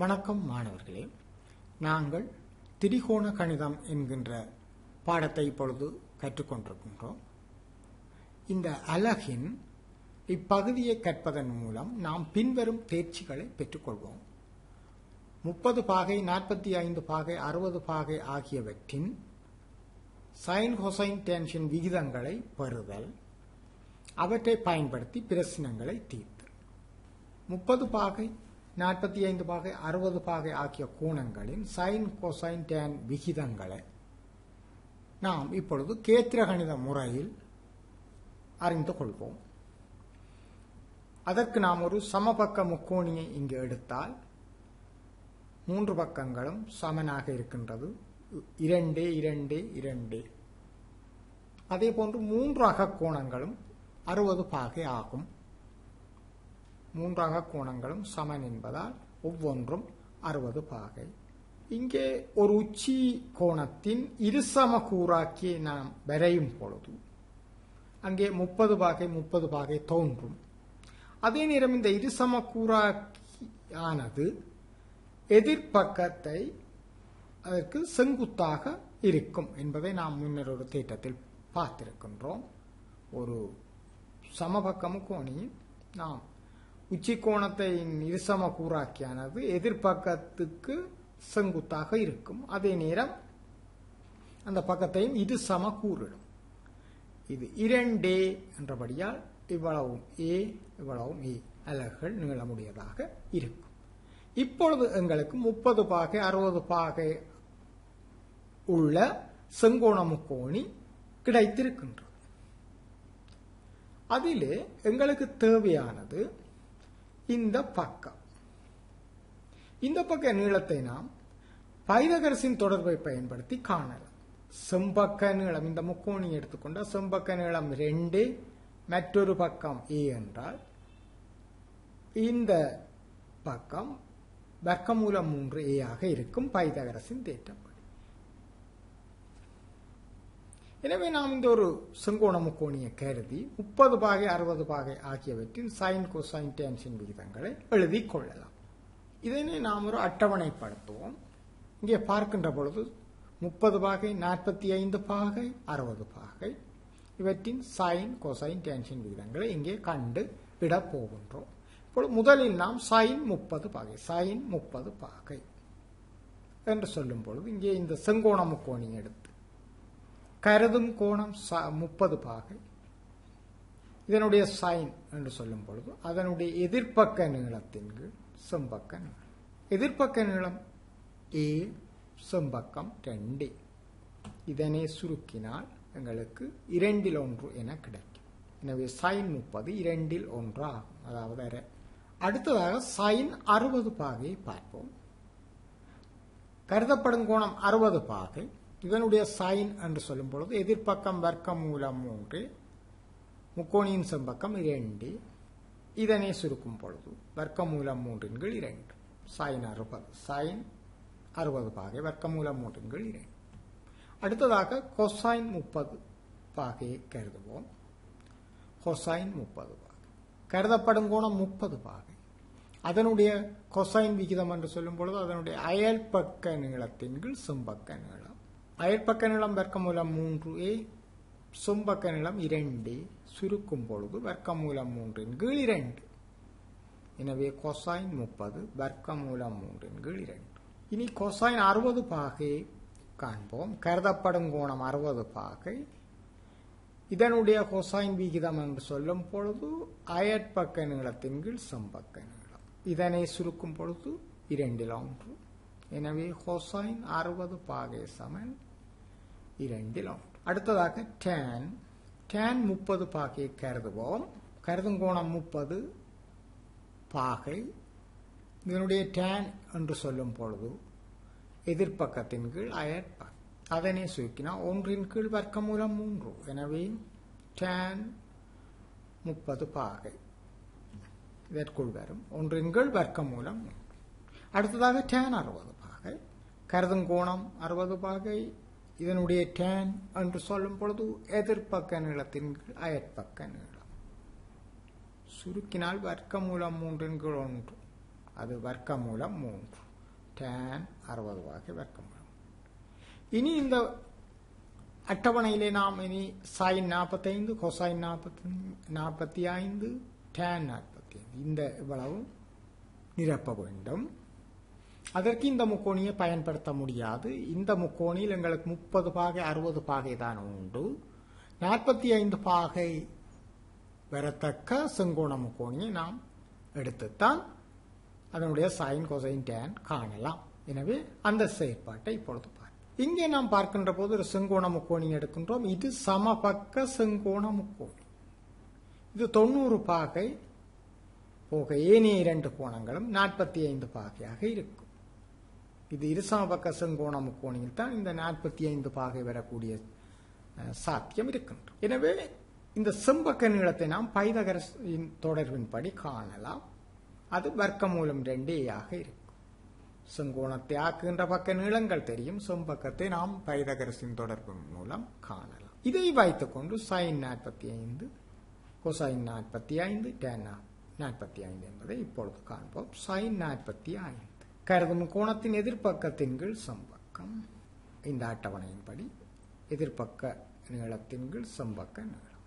வணக்கம் மாணவர்களே. நாங்கள் திரிகோண கணிதம் என்கின்ற பாடத்தை இப்பொழுது கற்றுக்கொண்டிருக்கின்றோம். இந்த அலகின் இப்பகுதியை கற்பதன் மூலம் நாம் பின்வரும் தேர்ச்சிகளை பெற்றுக்கொள்வோம். முப்பது பாகை நாற்பத்தி ஐந்து பாகை அறுபது பாகை ஆகியவற்றின் சைன் ஹொசைன் டென்ஷன் விகிதங்களை பெறுதல். அவற்றை பயன்படுத்தி பிரச்சனங்களை தீர்த்தல். முப்பது பாகை நாற்பத்தி ஐந்து பாகை அறுபது பாகை ஆகிய கோணங்களின் சைன் கொசைன் டேன் விகிதங்களை நாம் இப்பொழுது கேத்திரகணித முறையில் அறிந்து கொள்வோம். அதற்கு நாம் ஒரு சமபக்க முக்கோணியை இங்கு எடுத்தால் மூன்று பக்கங்களும் சமனாக இருக்கின்றது. இரண்டு இரண்டு இரண்டு. அதே போன்று மூன்று அகக்கோணங்களும் அறுபது பாகை ஆகும். மூன்றாக கோணங்களும் சமன் என்பதால் ஒவ்வொன்றும் அறுபது பாகை. இங்கே ஒரு உச்சி கோணத்தின் இருசம கூறாக்கி நாம் வரையும் பொழுது அங்கே முப்பது பாகை முப்பது பாகை தோன்றும். அதே நேரம் இந்த இருசம கூறாக்கியானது எதிர்ப்பக்கத்தை அதற்கு செங்குத்தாக இருக்கும் என்பதை நாம் முன்னர் ஒரு திட்டத்தில் பார்த்திருக்கின்றோம். ஒரு சமபக்கமும் கோணியும் நாம் உச்சி கோணத்தை இருசம கூறாக்கியானது எதிர்பக்கத்துக்கு செங்குத்தாக இருக்கும். அதே நேரம் அந்த பக்கத்தையும் இது சம கூறிடும். இது இரண்டே என்றபடியால் இவ்வளவும் ஏ இவ்வளவும் ஏ அலகுகள் நீளமுடையதாக இருக்கும். இப்பொழுது எங்களுக்கு முப்பது பாகை அறுபது பாகை உள்ள செங்கோண முக்கோணி கிடைத்திருக்கின்றது. அதிலே எங்களுக்கு தேவையானது இந்த பக்கம் இந்த பக்க நீளத்தை நாம் பைதகரசின் தொடர்பை பயன்படுத்தி காணலாம். செம்பக்க நீளம் இந்த முக்கோணி எடுத்துக்கொண்ட செம்பக்க நீளம் ரெண்டு மற்றொரு பக்கம் ஏ என்றால் இந்த பக்கம் வர்க்கமூலம் மூன்று ஏ ஆக இருக்கும் பைதகரசின் தேற்றம். எனவே நாம் இந்த ஒரு செங்கோண முக்கோணியை கருதி முப்பது பாகை அறுபது பாகை ஆகியவற்றின் சைன் கொசைன் டென்ஷன் விகிதங்களை எழுதி கொள்ளலாம். இதனை நாம் ஒரு அட்டவணைப்படுத்துவோம். இங்கே பார்க்கின்ற பொழுது முப்பது பாகை நாற்பத்தி ஐந்து பாகை அறுபது பாகை இவற்றின் சைன் கொசைன் டென்ஷன் விகிதங்களை இங்கே கண்டு விட போகின்றோம். இப்பொழுது முதலில் நாம் சைன் முப்பது பாகை சைன் முப்பது பாகை என்று சொல்லும் பொழுது இங்கே இந்த செங்கோண முக்கோணி எடுத்து கருதும் கோணம் முப்பது பாகை. இதனுடைய சைன் என்று சொல்லும் பொழுது அதனுடைய எதிர்ப்பக்க நீளத்தின் கீழ் செம்பக்க நீளம். எதிர்ப்பக்க நீளம் ஏ செம்பக்கம் ரெண்டு. இதனை சுருக்கினால் எங்களுக்கு இரண்டில் ஒன்று என கிடைக்கும். எனவே சைன் முப்பது இரண்டில் ஒன்று ஆகும் அதாவது அடுத்ததாக சைன் அறுபது பாகையை பார்ப்போம். கருதப்படும் கோணம் அறுபது பாகை. இதனுடைய சைன் என்று சொல்லும் பொழுது எதிர்ப்பக்கம் வர்க்கம் மூலம் மூன்று முக்கோணியின் செம்பக்கம் இரண்டு. இதனை சுருக்கும் பொழுது வர்க்கம் மூலம் மூன்றின் கீழ் இரண்டு. சைன் அறுபது சைன் அறுபது பாகை வர்க்கம் மூலம் மூன்றின் கீழ் இரண்டு. அடுத்ததாக கொசைன் முப்பது பாகையை கருதுவோம். கொசைன் முப்பது பாகை. கருதப்படும் கோணம் முப்பது பாகை. அதனுடைய கொசைன் விகிதம் என்று சொல்லும் பொழுது அதனுடைய அயல்பக்க நீளத்தின் கீழ் செம்பக்க நீளம். அயற்பக்க நீளம் வர்க்கமூலம் மூன்று ஏ சொம்பக்க நீளம் இரண்டு சுருக்கும் பொழுது வர்க்கமூலம் மூன்றின் கீழ் இரண்டு எனவே கொசைன் முப்பது வர்க்கமூலம் மூன்றின் கீழ் இரண்டு இனி கொசைன் அறுபது பாகை காண்போம் கருதப்படும் கோணம் அறுபது பாகை இதனுடைய கொசைன் விகிதம் என்று சொல்லும் பொழுது அயற்பக்க நீளத்தின் கீழ் செம்பக்க நீளம் இதனை சுருக்கும் பொழுது இரண்டில் ஒன்று எனவே கொசைன் அறுபது பாகை சமன் இரண்டில் ஒன்று அடுத்ததாக டேன் டேன் முப்பது பாகையை கருதுவோம். கருதும் கோணம் முப்பது பாகை. இதனுடைய டேன் என்று சொல்லும் பொழுது எதிர்ப்பக்கத்தின் கீழ் அயற்ப அதனை சுருக்கினால் ஒன்றின் கீழ் வர்க்க மூலம் மூன்று. எனவே டேன் முப்பது பாகை. இதற்குள் வரும். ஒன்றின் கீழ் வர்க்க மூலம் அடுத்ததாக டேன் அறுபது பாகை. கருதும் கோணம் அறுபது பாகை. இதனுடைய டேன் என்று சொல்லும் பொழுது எதிர்ப்பக்க நீளத்தின் கீழ் அயற்பக்க நீளம். சுருக்கினால் வர்க்க மூலம் மூன்றின் கீழ் ஒன்று. அது வர்க்க மூலம் மூன்று. டேன் அறுபது வாகை வர்க்க மூலம் இனி இந்த அட்டவணையிலே நாம் இனி சைன் நாற்பத்தைந்து கொசைன் நாற்பத்தி நாற்பத்தி ஐந்து டேன் நாற்பத்தி ஐந்து. இந்த இவ்வளவும் நிரப்ப வேண்டும். அதற்கு இந்த முக்கோணியை பயன்படுத்த முடியாது. இந்த முக்கோணியில் எங்களுக்கு முப்பது பாகை அறுபது பாகை தான் உண்டு. நாற்பத்தி ஐந்து பாகை வரத்தக்க செங்கோண முக்கோணியை நாம் எடுத்துத்தான் அதனுடைய சைன் கொசைன் டேன் காணலாம். எனவே அந்த செயற்பாட்டை இப்பொழுது பார்ப்போம். இங்கே நாம் பார்க்கின்ற போது ஒரு செங்கோண முக்கோணி எடுக்கின்றோம். இது சமபக்க செங்கோண முக்கோணி. இது தொண்ணூறு பாகை போக ஏனைய இரண்டு கோணங்களும் நாற்பத்தி ஐந்து பாகையாக இருக்கும். இது இருசமபக்க செங்கோண முக்கோணியில் தான் இந்த நாற்பத்தி ஐந்து பாகை வரக்கூடிய சாத்தியம் இருக்கின்றது. எனவே இந்த செம்பக்க நீளத்தை நாம் பைதகரசின் தொடர்பின்படி காணலாம். அது வர்க்க மூலம் ரெண்டேயாக இருக்கும். செங்கோணத்தை ஆக்குகின்ற பக்க நீளங்கள் தெரியும். செம்பக்கத்தை நாம் பைதகரசின் தொடர்பு மூலம் காணலாம். இதை வைத்துக்கொண்டு சைன் நாற்பத்தி ஐந்து கொசைன் நாற்பத்தி ஐந்து டேன் நாற்பத்தி ஐந்து என்பதை இப்பொழுது காண்போம். சைன் நாற்பத்தி ஐந்து கருதும் கோணத்தின் எதிர்ப்பக்கத்தின் கீழ் சம்பக்கம். இந்த அட்டவணையின்படி எதிர்ப்பக்க நீளத்தின் கீழ் சம்பக்க நீளம்.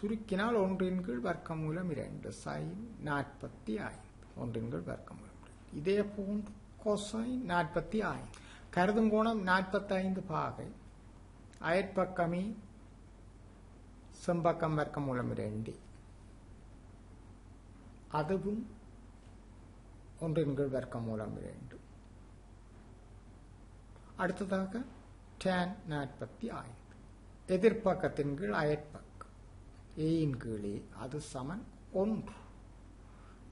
சுருக்கினால் ஒன்றின் கீழ் வர்க்கமூலம் இரண்டு சைன் நாற்பத்தி ஐந்து. ஒன்றின் கீழ் வர்க்கமூலம் இரண்டு. இதே போன்று கொசைன் நாற்பத்தி ஐந்து. கருதும் கோணம் நாற்பத்தி ஐந்து பாகை. அயற்பக்கமே செம்பக்கம் வர்க்கமூலம் இரண்டு. அதுவும் ஒன்றின் கீழ் வர்க்கமூலம் இரண்டு அடுத்ததாக டேன் நாற்பத்தி ஆயிரம். எதிர்ப்பக்கத்தின் கீழ் அயற்பக்கம். ஏயின் கீழே அது சமன் ஒன்று.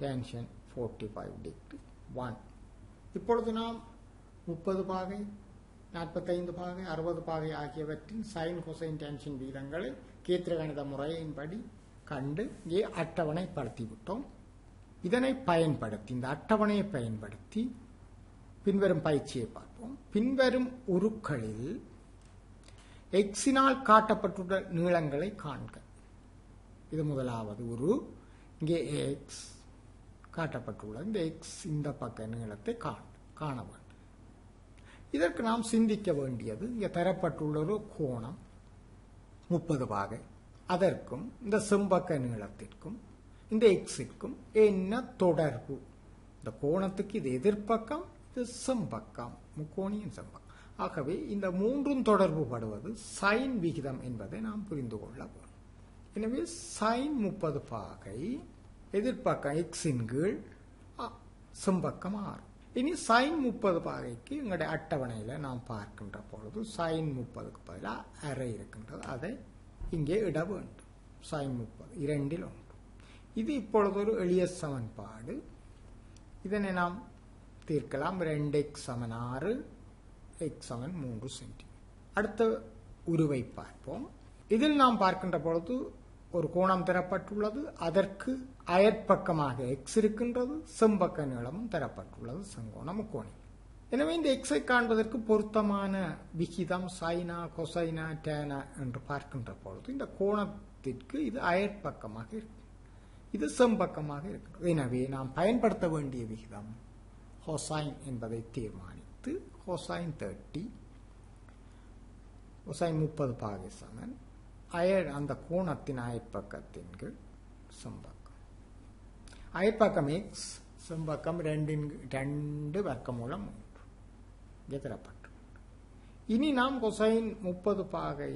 Tangent forty five degree one இப்பொழுது நாம் முப்பது பாகை நாற்பத்தைந்து பாகை அறுபது பாகை ஆகியவற்றின் சைன் கொசைன் டென்ஷன் வீதங்களை கேத்திர கணித முறையின்படி கண்டு இங்கே அட்டவணைப்படுத்திவிட்டோம். இதனை பயன்படுத்தி இந்த அட்டவணையை பயன்படுத்தி பின்வரும் பயிற்சியை பார்ப்போம். பின்வரும் உருக்களில் எக்ஸினால் காட்டப்பட்டுள்ள நீளங்களை காண்க. இது முதலாவது உரு. இங்கே எக்ஸ் காட்டப்பட்டுள்ளது. இந்த எக்ஸ் இந்த பக்க நீளத்தை காண காண வேண்டும். இதற்கு நாம் சிந்திக்க வேண்டியது இங்கே தரப்பட்டுள்ள ஒரு கோணம் முப்பது பாகை. அதற்கும் இந்த செம்பக்க நீளத்திற்கும் இந்த எக்ஸிற்கும் என்ன தொடர்பு? இந்த கோணத்துக்கு இது எதிர்ப்பக்கம் இது செம்பக்கம். முக்கோணியின் செம்பக்கம். ஆகவே இந்த மூன்றும் தொடர்பு படுவது சைன் விகிதம் என்பதை நாம் புரிந்து கொள்ள வேண்டும் எனவே சைன் முப்பது பாகை எதிர்ப்பக்கம் எக்ஸின் கீழ் அ, செம்பக்கம் ஆறு. இனி சைன் முப்பது பாகைக்கு எங்களுடைய அட்டவணையில நாம் பார்க்கின்ற பொழுது சைன் முப்பதுக்கு பதிலாக அரை இருக்கின்றது. அதை இங்கே இட வேண்டும். சைன் முப்பது இரண்டில் ஒன்று. இது இப்பொழுது ஒரு எளிய சமன்பாடு. இதனை நாம் தீர்க்கலாம். ரெண்டு எக்ஸ் சமன் ஆறு எக்ஸ் சமன் மூன்று சென்டிமீட்டர் அடுத்த உருவை பார்ப்போம். இதில் நாம் பார்க்கின்ற பொழுது ஒரு கோணம் தரப்பட்டுள்ளது. அதற்கு அயற்பக்கமாக எக்ஸ் இருக்கின்றது. செம்பக்க நீளமும் தரப்பட்டுள்ளது. செங்கோணம் கோணி. எனவே இந்த எக்ஸை காண்பதற்கு பொருத்தமான விகிதம் சைனா கொசைனா டேனா என்று பார்க்கின்ற பொழுது இந்த கோணத்திற்கு இது அயற்பக்கமாக இருக்கும் இது செம்பக்கமாக இருக்கிறது எனவே நாம் பயன்படுத்த வேண்டிய விகிதம் ஹொசைன் என்பதை தீர்மானித்து ஹொசைன் தேர்ட்டி ஹொசைன் முப்பது பாகை சமன் அயர் அந்த கோணத்தின் அயற்பக்கத்தின் கீழ் செம்பக்கம். அயற்பக்கம் எக்ஸ் செம்பக்கம் ரெண்டின் ரெண்டு வர்க்கமூலம் மூன்று இங்கே தரப்பட்டு இனி நாம் கொசைன் முப்பது பாகை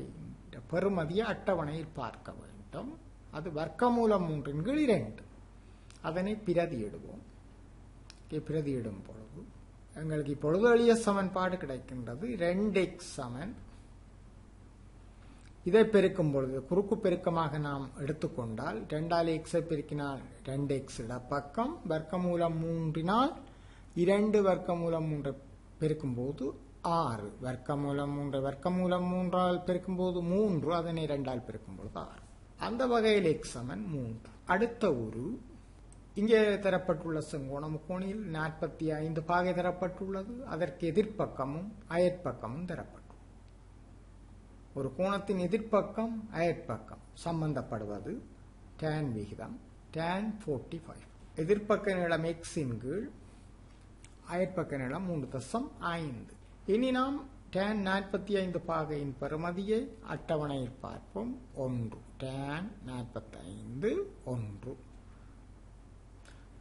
பெறுமதியை அட்டவணையில் பார்க்க வேண்டும். அது வர்க்கமூலம் மூன்றின் கீழ் இரண்டு. அதனை பிரதியிடுவோம் பிரதி பிரதியிடும் பொழுது எங்களுக்கு இப்பொழுது எளிய சமன்பாடு கிடைக்கின்றது. ரெண்டு எக்ஸ் சமன். இதை பெருக்கும் பொழுது குறுக்கு பெருக்கமாக நாம் எடுத்துக்கொண்டால் ரெண்டால் எக்ஸை பெருக்கினால் ரெண்டு எக்ஸ் இடப்பக்கம் வர்க்கமூலம் மூன்றினால் இரண்டு வர்க்கமூலம் மூன்றை பெருக்கும்போது ஆறு. வர்க்கமூலம் மூன்று வர்க்கமூலம் மூன்றால் பெருக்கும் போது மூன்று அதனை இரண்டால் பெருக்கும்போது ஆறு. அந்த வகையில் எக்ஸ் சமன் மூன்று. அடுத்த ஒரு இங்கே தரப்பட்டுள்ள செங்கோண முக்கோணியில் நாற்பத்தி ஐந்து பாகை தரப்பட்டுள்ளது. அதற்கு எதிர்ப்பக்கமும் அயற்பக்கமும் தரப்பட்டுள்ளது. ஒரு கோணத்தின் எதிர்ப்பக்கம் அயற்பக்கம் சம்பந்தப்படுவது டேன் விகிதம் டேன் ஃபோர்ட்டி ஃபைவ் எதிர்ப்பக்க நிலம் எக்ஸின் கீழ் அயற்பக்க நிலம் மூன்று தசம் ஐந்து. இனி நாம் டேன் நாற்பத்தி ஐந்து பாகையின் பெறுமதியை அட்டவணையில் பார்ப்போம். ஒன்று. டேன் நாற்பத்தைந்து ஒன்று.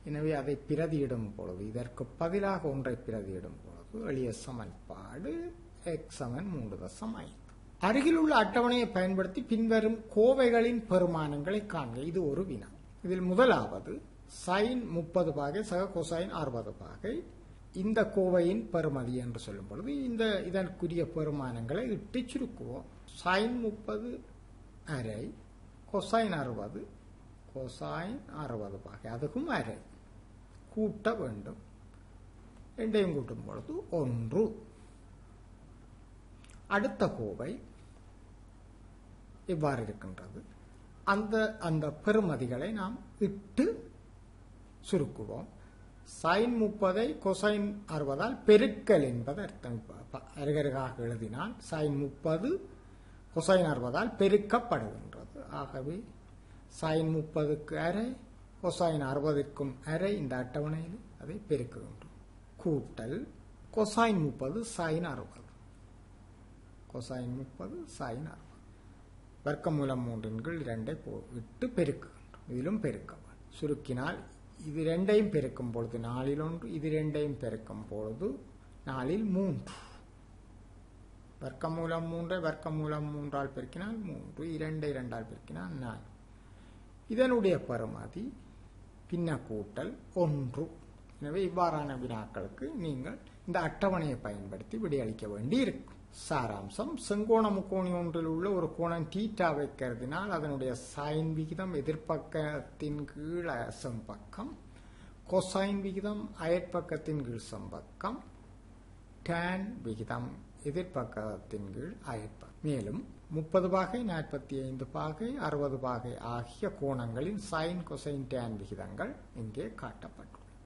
எனவே அதை பிரதியிடும் பொழுது இதற்கு பதிலாக ஒன்றை பிரதியிடும் பொழுது எளிய சமன்பாடு எக்ஸ் சமன் மூன்று தசம் ஐந்து. அருகில் உள்ள அட்டவணையை பயன்படுத்தி பின்வரும் கோவைகளின் பெருமானங்களை காண்க. இது ஒரு வினா. இதில் முதலாவது சைன் முப்பது பாகை சக கொசைன் அறுபது பாகை இந்த கோவையின் பெருமதி என்று சொல்லும் பொழுது இந்த இதற்குரிய பெருமானங்களை இட்டு சுருக்குவோம். சைன் முப்பது அரை கொசைன் அறுபது கொசைன் அறுபது பாகை அதுக்கும் அரை கூட்ட வேண்டும் ரெண்டையும் கூட்டும் பொழுது ஒன்று அடுத்த கோவை இவ்வாறு இருக்கின்றது அந்த அந்த பெருமதிகளை நாம் இட்டு சுருக்குவோம் சைன் முப்பதை கொசைன் அறுபதால் பெருக்கல் என்பது அர்த்தம் அருகருகாக எழுதினால் சைன் முப்பது கொசைன் அறுபதால் பெருக்கப்படுகின்றது ஆகவே சைன் முப்பதுக்கு அரை கொசைன் அறுபதுக்கும் அரை இந்த அட்டவணையில் அதை பெருக்குகின்றோம் கூட்டல் கொசைன் முப்பது சைன் அறுபது. கொசைன் முப்பது சைன் அறுபது. வர்க்கமூலம் மூன்றின் கீழ் இரண்டை விட்டு பெருக்குகின்றோம் இதிலும் பெருக்க சுருக்கினால் இது ரெண்டையும் பெருக்கும் பொழுது நாலில் ஒன்று இது ரெண்டையும் பெருக்கும் பொழுது நாலில் மூன்று. வர்க்கமூலம் மூன்றை வர்க்கமூலம் மூன்றால் பெருக்கினால் மூன்று இரண்டை இரண்டால் பெருக்கினால் நாலு. இதனுடைய பருமதி பின்ன கூட்டல் ஒன்று. எனவே இவ்வாறான வினாக்களுக்கு நீங்கள் இந்த அட்டவணையை பயன்படுத்தி விடையளிக்க வேண்டி இருக்கும் சாராம்சம் செங்கோண முக்கோணி ஒன்றில் உள்ள ஒரு கோணம் டீட்டா வைக்கிறதுனால் அதனுடைய சைன் விகிதம் எதிர்ப்பக்கத்தின் கீழ் செம்பக்கம் கொசைன் விகிதம் அயற்பக்கத்தின் கீழ் செம்பக்கம் டேன் விகிதம். எதிர்ப்பக்கத்தின் கீழ் அயற்பக்கம் மேலும் முப்பது பாகை நாற்பத்தி ஐந்து பாகை அறுபது பாகை ஆகிய கோணங்களின் சைன் கொசைன் டேன் விகிதங்கள் இங்கே காட்டப்பட்டுள்ளது